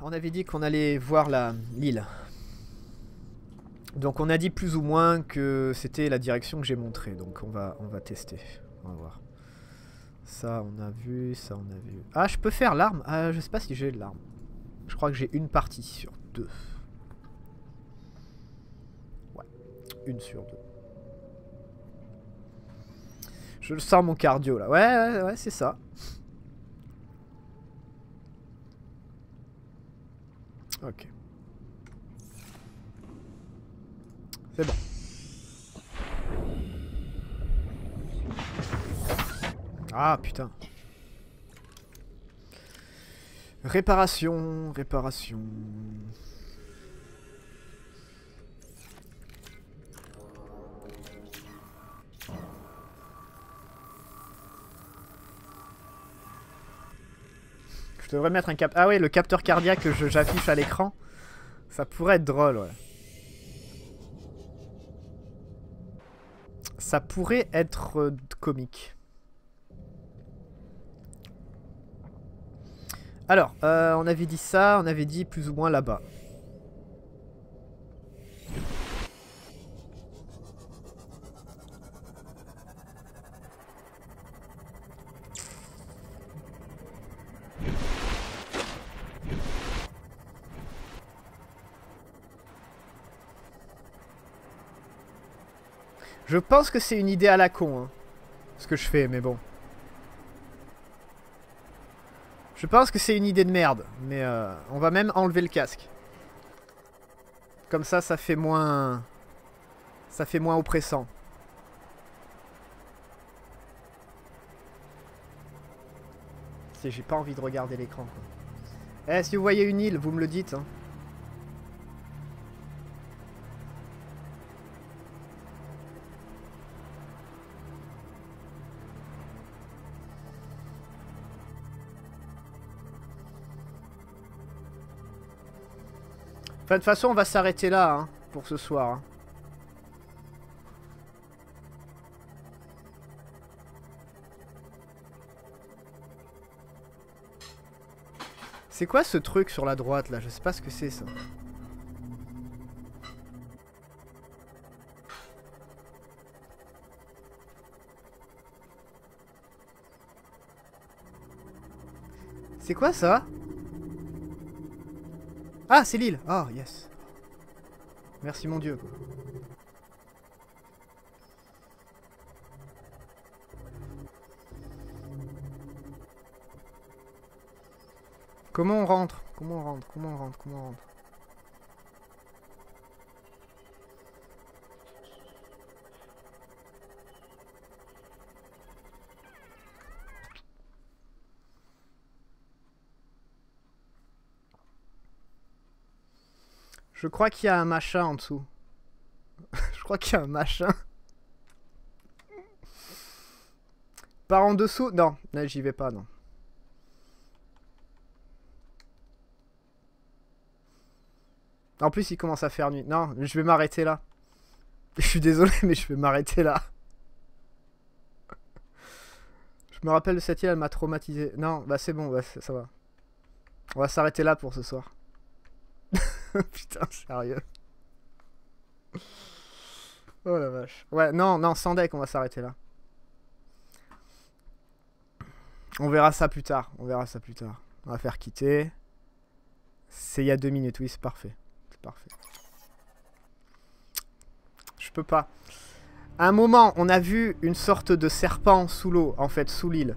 On avait dit qu'on allait voir l'île. Donc on a dit plus ou moins que c'était la direction que j'ai montrée. Donc on va, on va tester. On va voir. Ça on a vu, ça on a vu. Ah je peux faire l'arme Ah je sais pas si j'ai l'arme. Je crois que j'ai une partie sur deux. Ouais, une sur deux. Je le sens mon cardio là. Ouais, ouais, ouais, c'est ça. Ok. C'est bon. Ah putain. Réparation, réparation. Je devrais mettre un cap... Ah ouais, le capteur cardiaque que j'affiche à l'écran. Ça pourrait être drôle, ouais. Ça pourrait être euh, comique. Alors, euh, on avait dit ça, on avait dit plus ou moins là-bas. Je pense que c'est une idée à la con, hein, ce que je fais, mais bon. Je pense que c'est une idée de merde, mais euh, on va même enlever le casque. Comme ça, ça fait moins... Ça fait moins oppressant. J'ai pas envie de regarder l'écran. Eh, si vous voyez une île, vous me le dites. Hein. Enfin, de toute façon, on va s'arrêter là, hein, pour ce soir. Hein. C'est quoi ce truc sur la droite, là? Je sais pas ce que c'est, ça. C'est quoi ça? Ah, c'est l'île Oh, yes. Merci mon dieu. Comment on rentre? Comment on rentre? Comment on rentre? Comment on rentre? Je crois qu'il y a un machin en dessous. je crois qu'il y a un machin. Par en dessous Non, j'y vais pas, non. En plus, il commence à faire nuit. Non, je vais m'arrêter là. Je suis désolé, mais je vais m'arrêter là. Je me rappelle de cette île, elle m'a traumatisé. Non, bah c'est bon, ça va. On va s'arrêter là pour ce soir. Putain, sérieux. Oh la vache. Ouais, non, non, sans deck, on va s'arrêter là. On verra ça plus tard. On verra ça plus tard. On va faire quitter. C'est il y a deux minutes, oui, c'est parfait. C'est parfait. Je peux pas. À un moment, on a vu une sorte de serpent sous l'eau, en fait, sous l'île.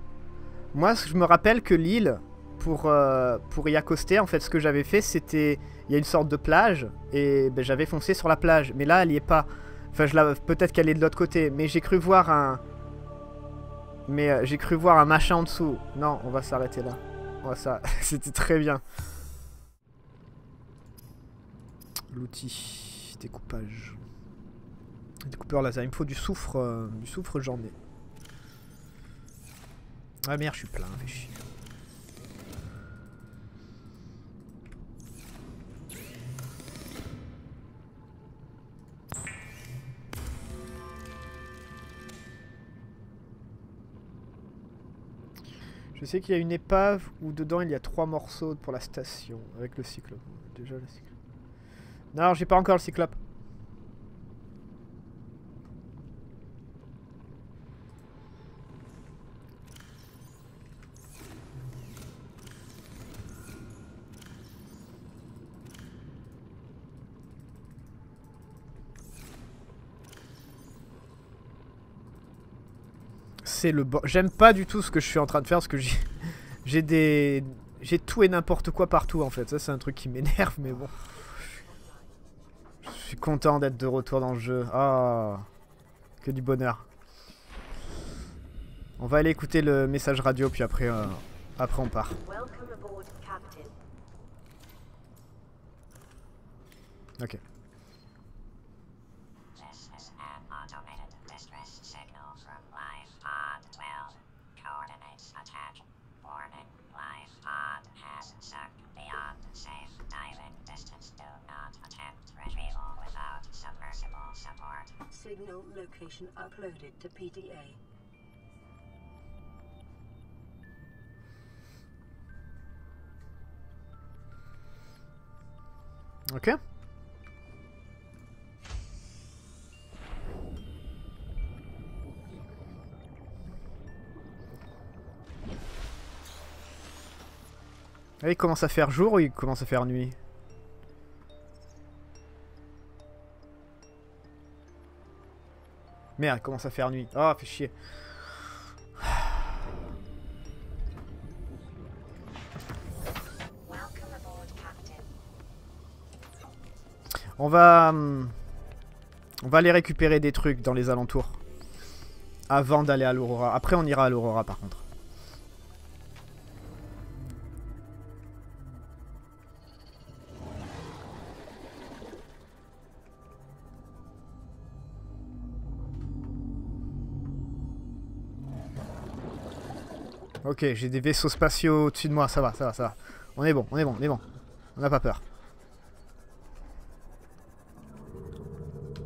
Moi, je me rappelle que l'île, pour, euh, pour y accoster, en fait, ce que j'avais fait, c'était il y a une sorte de plage et ben, j'avais foncé sur la plage. Mais là, elle y est pas. Enfin, peut-être qu'elle est de l'autre côté. Mais j'ai cru voir un. Mais euh, j'ai cru voir un machin en dessous. Non, on va s'arrêter là. ça, c'était très bien. L'outil découpage. Découpeur laser. Il me faut du soufre, euh, du soufre j'en ai. Ah merde, je suis plein, fait chier. Sais qu'il y a une épave où dedans il y a trois morceaux pour la station avec le cyclope. Déjà le cyclope. Non, j'ai pas encore le cyclope. C'est le bon. J'aime pas du tout ce que je suis en train de faire parce que j'ai j'ai des j'ai tout et n'importe quoi partout en fait. Ça c'est un truc qui m'énerve mais bon. Je suis content d'être de retour dans le jeu. Ah, que du bonheur. On va aller écouter le message radio puis après euh, après on part. Ok. Uploaded to PDA. Il commence à faire jour ou il commence à faire nuit? Merde, commence à faire nuit. Oh, fait chier. On va... Hum, on va aller récupérer des trucs dans les alentours. Avant d'aller à l'Aurora. Après, on ira à l'Aurora, par contre. Ok, j'ai des vaisseaux spatiaux au-dessus de moi, ça va, ça va, ça va. On est bon, on est bon, on est bon. On n'a pas peur.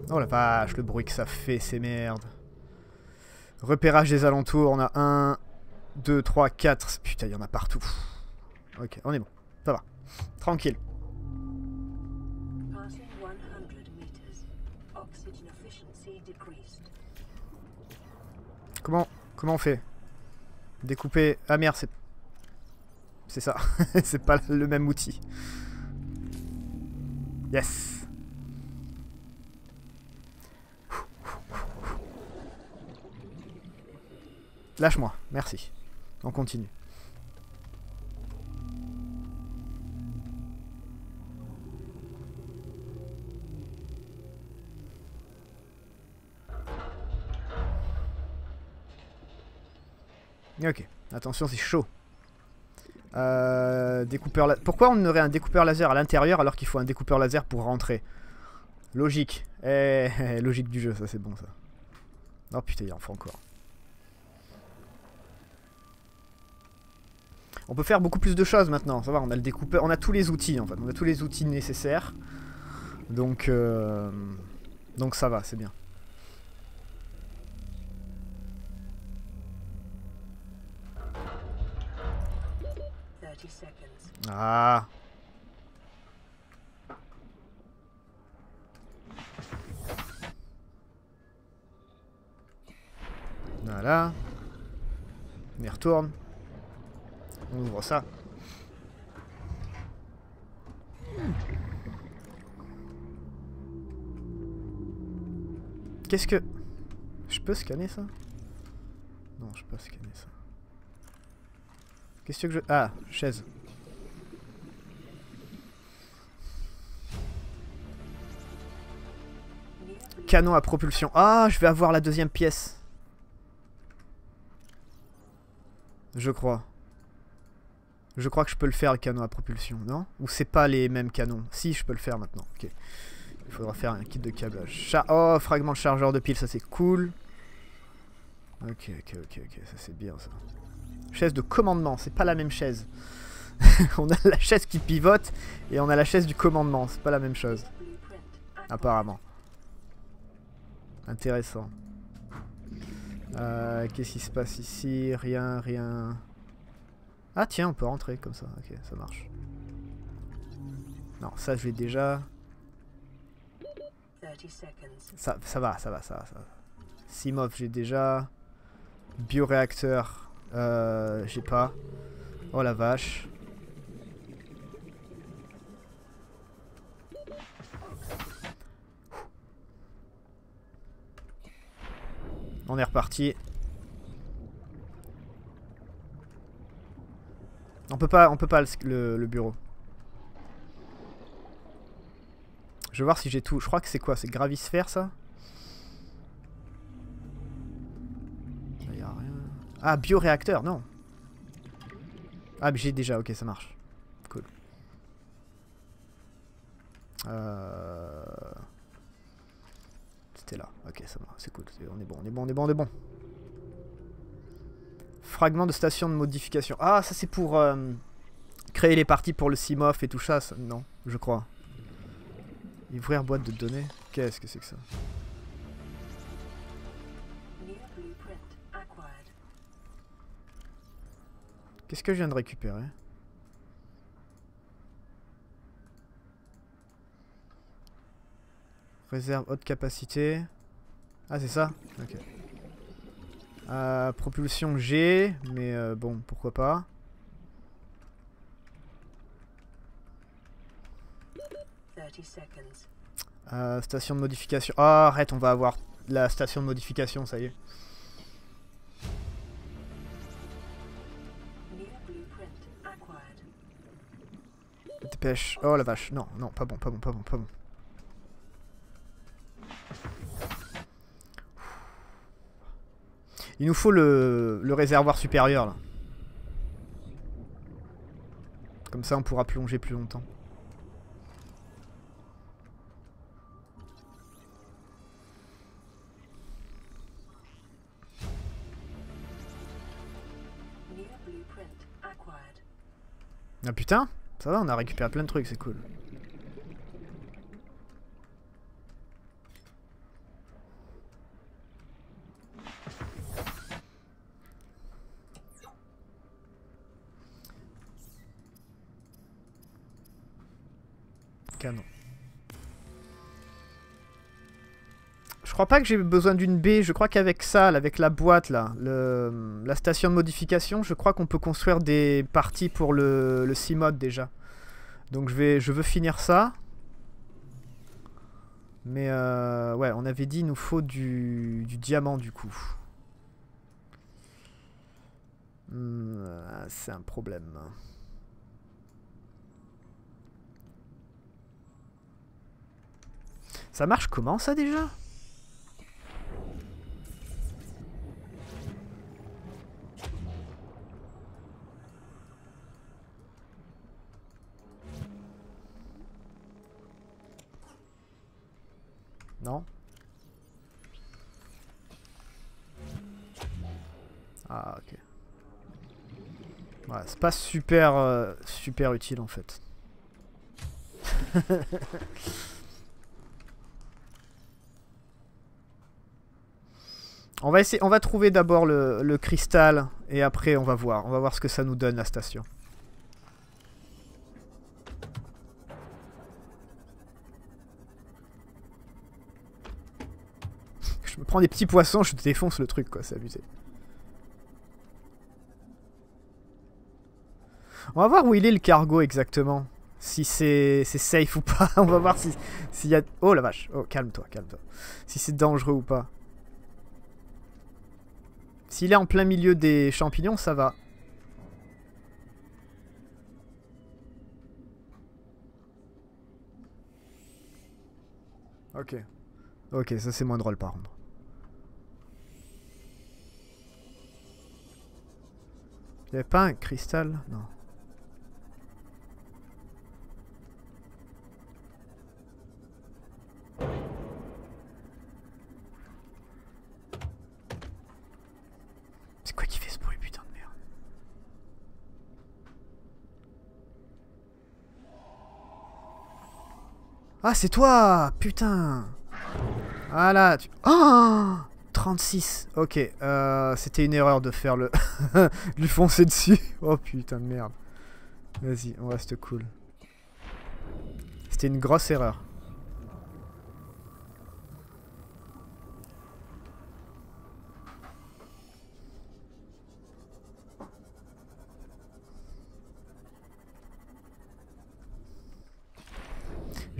Oh la vache, le bruit que ça fait, c'est merde. Repérage des alentours, on a 1, 2, 3, 4. Putain, il y en a partout. Ok, on est bon. Ça va. Tranquille. Comment, comment on fait? Découper... Ah merde, c'est... C'est ça. c'est pas le même outil. Yes. Lâche-moi, merci. On continue. Ok, attention c'est chaud. Euh, découpeur Pourquoi on aurait un découpeur laser à l'intérieur alors qu'il faut un découpeur laser pour rentrer? Logique. Eh, logique du jeu, ça c'est bon ça. Oh putain, il en faut encore. On peut faire beaucoup plus de choses maintenant, ça va, on a le découpeur, on a tous les outils en fait, on a tous les outils nécessaires. Donc, euh, donc ça va, c'est bien. Ah Voilà. On y retourne. On ouvre ça. Qu'est-ce que... Je peux scanner ça? Non, je peux scanner ça. Qu'est-ce que je... Ah, chaise. Canon à propulsion. Ah, je vais avoir la deuxième pièce. Je crois. Je crois que je peux le faire le canon à propulsion, non? Ou c'est pas les mêmes canons? Si, je peux le faire maintenant. Ok. Il faudra faire un kit de câblage. oh, fragment de chargeur de pile, ça c'est cool. Ok, ok, ok, ok, ça c'est bien ça. Chaise de commandement, c'est pas la même chaise. on a la chaise qui pivote et on a la chaise du commandement, c'est pas la même chose. Apparemment. Intéressant. Euh, Qu'est-ce qui se passe ici? Rien, rien. Ah tiens, on peut rentrer comme ça. Ok, ça marche. Non, ça je l'ai déjà. Ça, ça va, ça va, ça va, ça va. Simov, j'ai déjà. Bioréacteur, euh, j'ai pas. Oh la vache. On est reparti. On peut pas, on peut pas le, bureau. Je vais voir si j'ai tout. Je crois que c'est quoi? C'est gravisphère ça? A. Ah, bioréacteur, non. Ah, j'ai déjà, ok, ça marche. Cool. Euh... Là. Ok, ça va, c'est cool. on est bon, on est bon, on est bon, on est bon. Fragment de station de modification. Ah, ça c'est pour euh, créer les parties pour le CMOF et tout ça. Non, je crois. Ouvrir boîte de données. Qu'est-ce que c'est que ça? Qu'est-ce que je viens de récupérer? Réserve haute capacité. Ah, c'est ça Ok. Euh, propulsion G, mais euh, bon, pourquoi pas. Euh, station de modification. Oh, arrête, on va avoir la station de modification, ça y est. Dépêche. Oh la vache. Non, non, pas bon, pas bon, pas bon, pas bon. Il nous faut le, réservoir supérieur là. Comme ça on pourra plonger plus longtemps. Ah putain, ça va, on a récupéré plein de trucs, c'est cool. Je crois pas que j'ai besoin d'une baie, je crois qu'avec ça, avec la boîte là, la station de modification, je crois qu'on peut construire des parties pour le, C-Mode déjà. Donc je, vais, je veux finir ça. Mais euh, ouais, on avait dit il nous faut du, diamant du coup. Hmm, c'est un problème. Ça marche comment ça déjà? Non? Ah ok. Ouais, c'est pas super, euh, super utile en fait. On va essayer, on va trouver d'abord le, cristal et après on va voir, on va voir ce que ça nous donne la station. je me prends des petits poissons, je défonce le truc quoi, c'est abusé. On va voir où il est le cargo exactement. Si c'est safe ou pas. On va voir s'il si y a... Oh la vache. Oh calme-toi, calme-toi. Si c'est dangereux ou pas. S'il est en plein milieu des champignons, ça va. Ok. Ok, ça c'est moins drôle par contre. Il n'y avait pas un cristal? Non. Ah, c'est toi Putain Voilà, tu... Oh 36. Ok, euh, c'était une erreur de faire le... lui foncer dessus. Oh putain de merde. Vas-y, on reste cool. C'était une grosse erreur.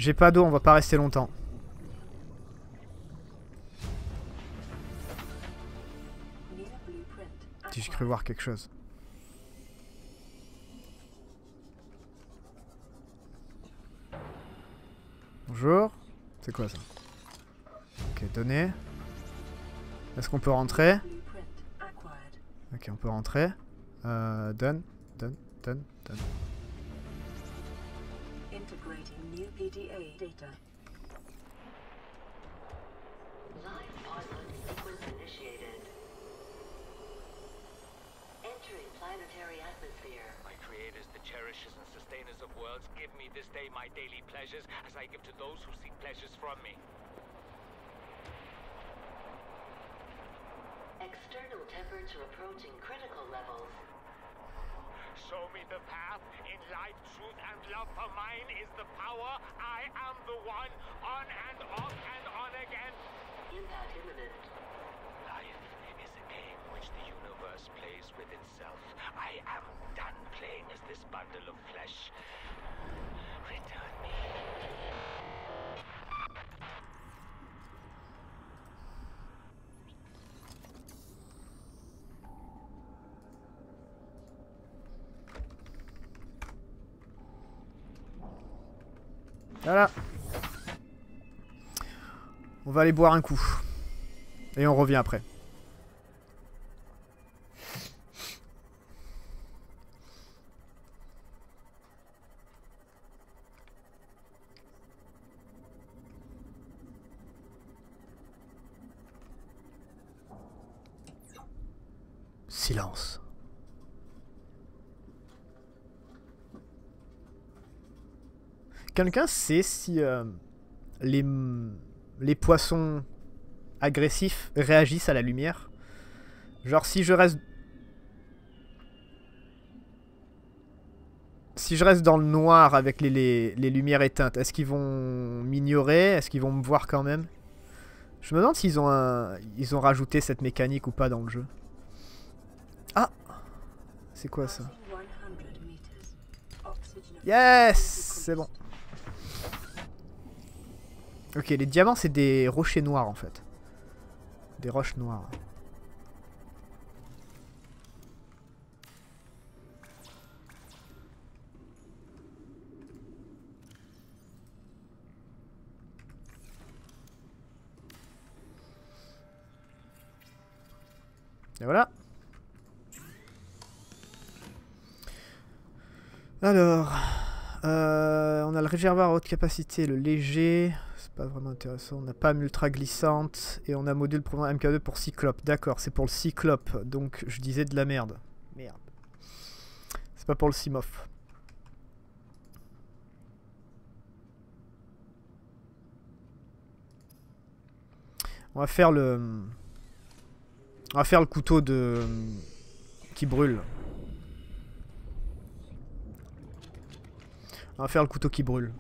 J'ai pas d'eau, on va pas rester longtemps. Si j'ai cru voir quelque chose. Bonjour. C'est quoi ça? Ok, donné. Est-ce qu'on peut rentrer? Ok, on peut rentrer. Euh, done, done, done, done. Integrating new PDA data. Live pilot sequence initiated. Entering planetary atmosphere. My creators, the cherishers and sustainers of worlds, give me this day my daily pleasures as I give to those who seek pleasures from me. External temperature approaching critical levels. Show me the path. In life, truth, and love for mine is the power. I am the one. On and off and on again. Impact imminent. Life is a game which the universe plays with itself. I am done playing as this bundle of flesh. Voilà. On va aller boire un coup. Et on revient après. Silence. Quelqu'un sait si euh, les, les poissons agressifs réagissent à la lumière? Genre si je reste... Si je reste dans le noir avec les, les, les lumières éteintes, est-ce qu'ils vont m'ignorer? Est-ce qu'ils vont me voir quand même? Je me demande s'ils ont un... Ils ont rajouté cette mécanique ou pas dans le jeu. Ah! C'est quoi ça? Passing 100 meters. Oxygen. Yes! C'est bon. Ok, les diamants, c'est des rochers noirs, en fait. Des roches noires. Et voilà. Alors, euh, on a le réservoir à haute capacité, le léger, c'est pas vraiment intéressant. On n'a pas ultra glissante et on a module provenant MK2 pour Cyclope. D'accord, c'est pour le Cyclope, donc je disais de la merde. Merde. C'est pas pour le Simof. On va faire le, on va faire le couteau de qui brûle. On va faire le couteau qui brûle.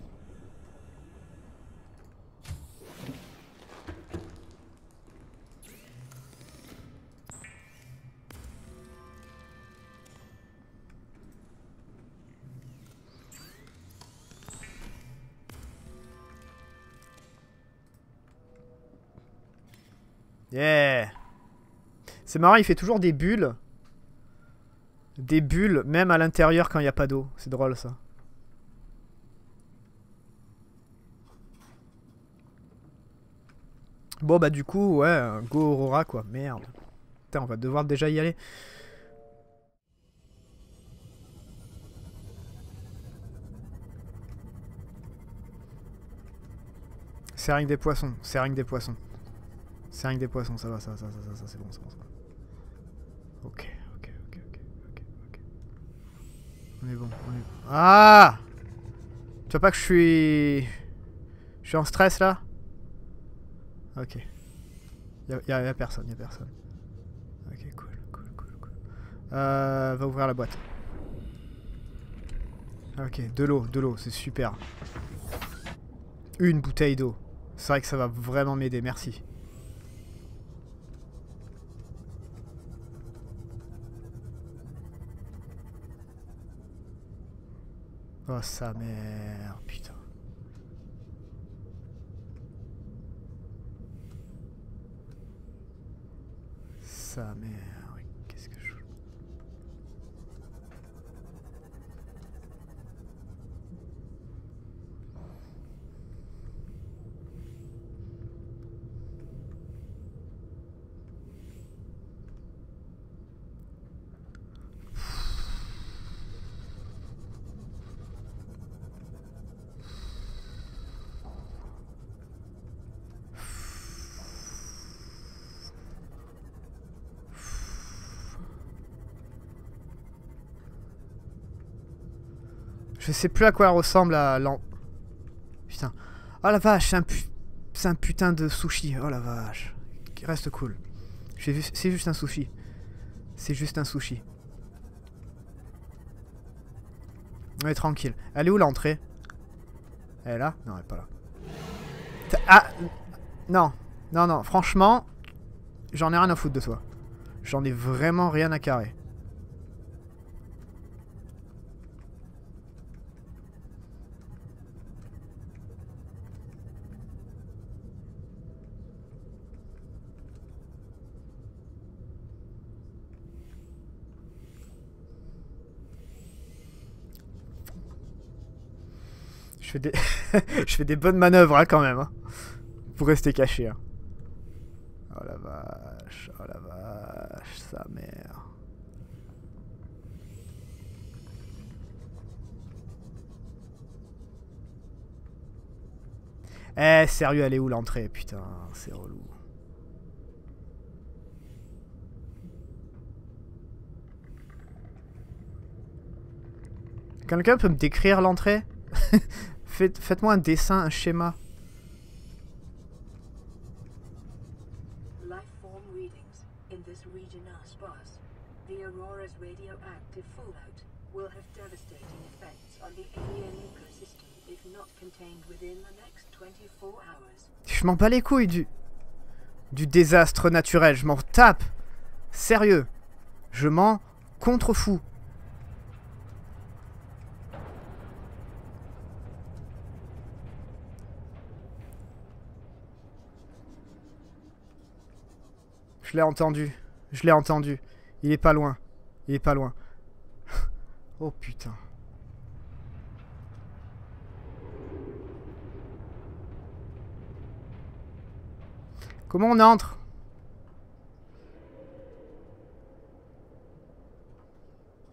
Yeah C'est marrant, il fait toujours des bulles. Des bulles, même à l'intérieur quand il n'y a pas d'eau. C'est drôle ça. Bon bah du coup, ouais, go Aurora quoi, merde. Putain, on va devoir déjà y aller. C'est rien que des poissons, c'est rien que des poissons. C'est rien que des poissons, ça va, ça, ça, ça, ça, ça c'est bon, c'est bon, bon. Ok, ok, ok, ok, ok, ok. On est bon, on est bon. Ah Tu vois pas que je suis... Je suis en stress là? Ok. Y'a y a- y a personne, y a personne. Ok, cool, cool, cool, cool. Euh, va ouvrir la boîte. Ok, de l'eau, de l'eau, c'est super. Une bouteille d'eau. C'est vrai que ça va vraiment m'aider, merci. Oh sa mère, putain. Sa mère, oui, qu'est-ce que je... Je sais plus à quoi elle ressemble à l'en... Putain. Oh la vache, c'est un, pu- putain de sushi. Oh la vache. Reste cool. C'est juste un sushi. C'est juste un sushi. Ouais, tranquille. Elle est où l'entrée? Elle est là? Non, elle est pas là. Ah Non. Non, non. Franchement, j'en ai rien à foutre de toi. J'en ai vraiment rien à carrer. Des, je fais des bonnes manœuvres hein, quand même. hein, pour rester caché. hein. Oh la vache, oh la vache, sa mère. Eh, sérieux, elle est où l'entrée? Putain, c'est relou. Quelqu'un peut me décrire l'entrée? Faites- Faites-moi un dessin, un schéma. Life form readings in this region are sparse. The Aurora's radioactive fallout will have devastating effects on the alien ecosystem if not contained within the next 24 hours. Je m'en bats les couilles du... Du désastre naturel, je m'en tape Sérieux Je m'en contrefous. Je l'ai entendu. Je l'ai entendu. Il est pas loin. Il est pas loin. oh putain. Comment on entre?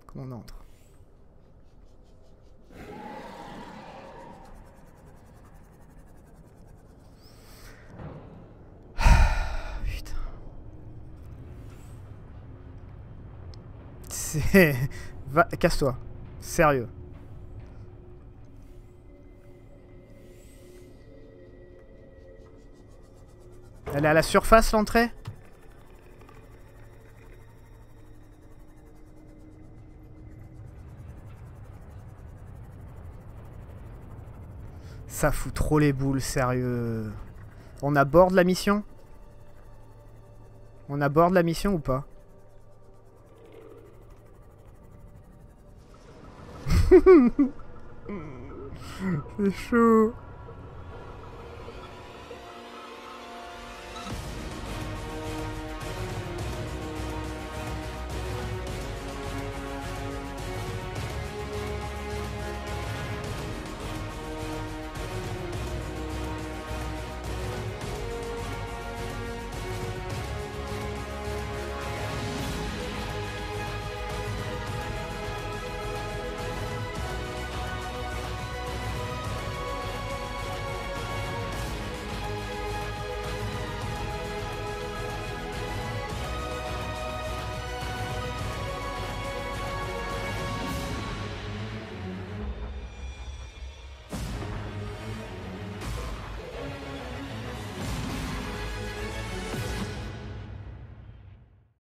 Comment on entre Putain. Va... Casse-toi. Sérieux. Elle est à la surface, l'entrée? Ça fout trop les boules, sérieux. On aborde la mission? On aborde la mission ou pas? C'est chaud.